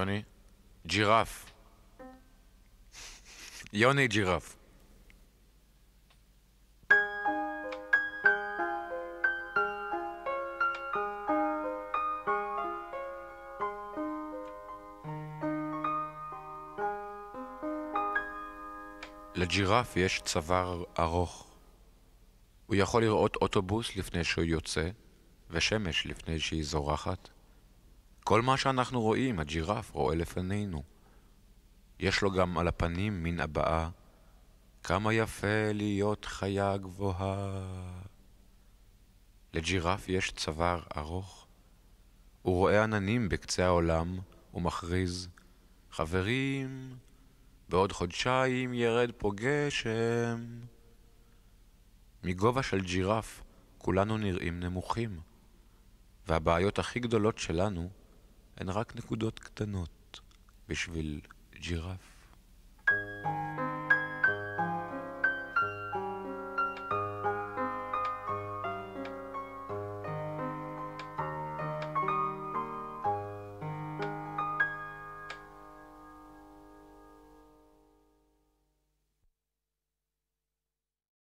יוני? ג'ירף. יוני ג'ירף. לג'ירף יש צוואר ארוך. הוא יכול לראות אוטובוס לפני שהוא יוצא, ושמש לפני שהיא זורחת. כל מה שאנחנו רואים, הג'ירף רואה לפנינו. יש לו גם על הפנים מין הבעה, כמה יפה להיות חיה גבוהה. לג'ירף יש צוואר ארוך. הוא רואה עננים בקצה העולם ומכריז, חברים, בעוד חודשיים ירד פה גשם. מגובה של ג'ירף כולנו נראים נמוכים, והבעיות הכי גדולות שלנו הן רק נקודות קטנות בשביל ג'ירף.